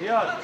Viado.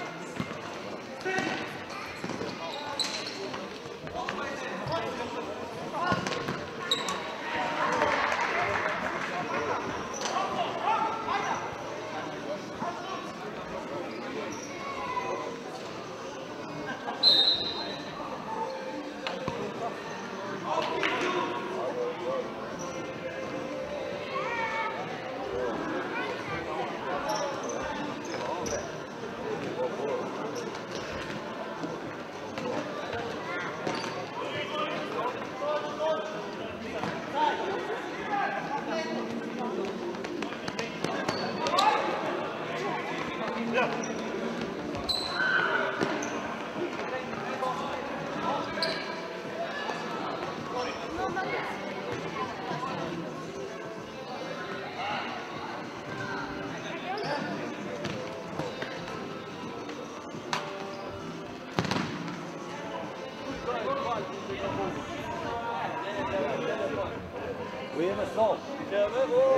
Венесов.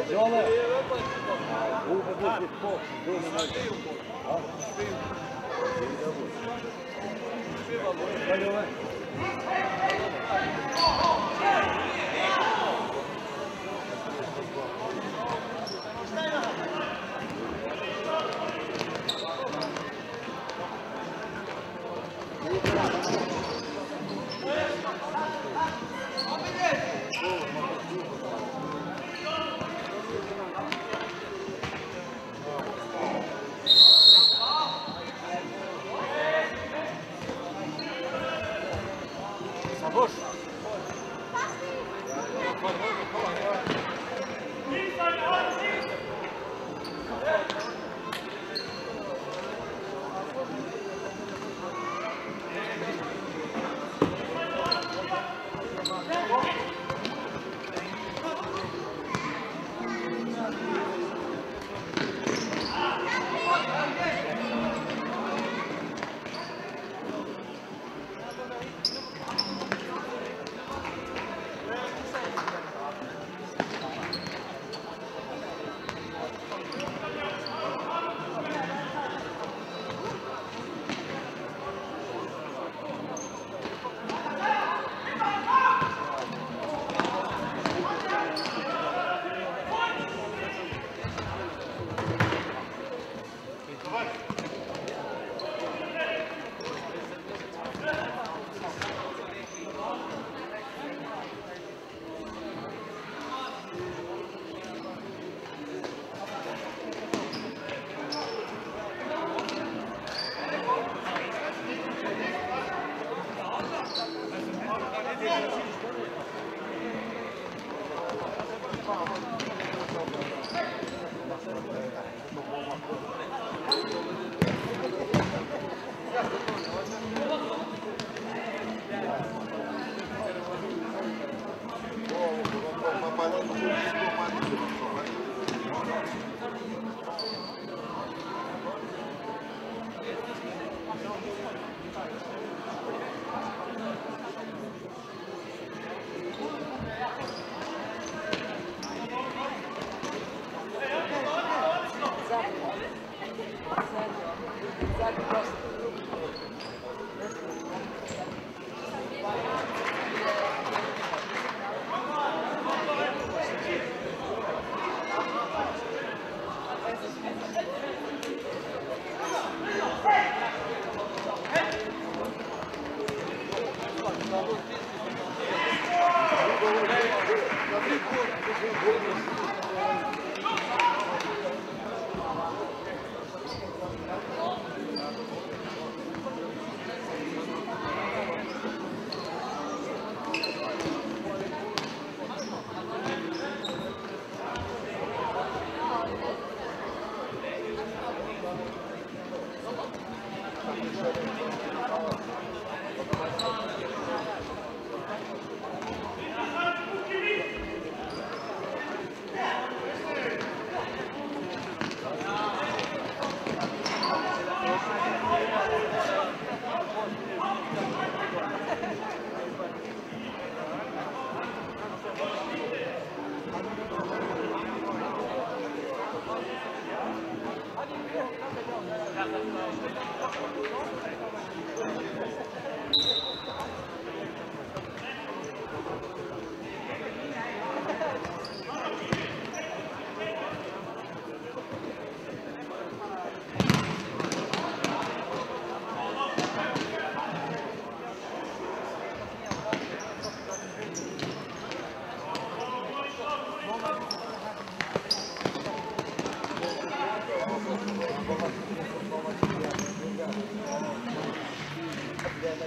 Зона. Рука будет легко. Зона на А? Передовой. Полевая. Nou. Exactly. Exactly. Exactly. Thank you.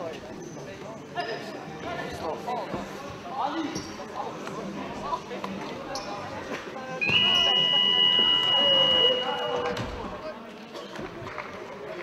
follow it.